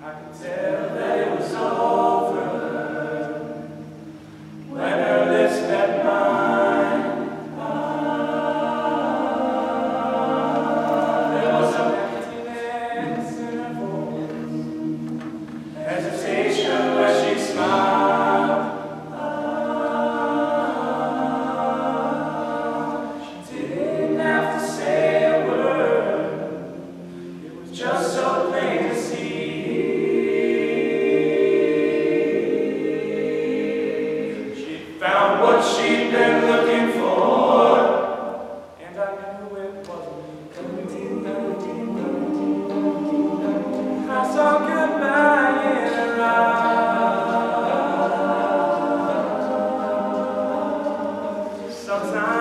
I can tell.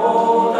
toda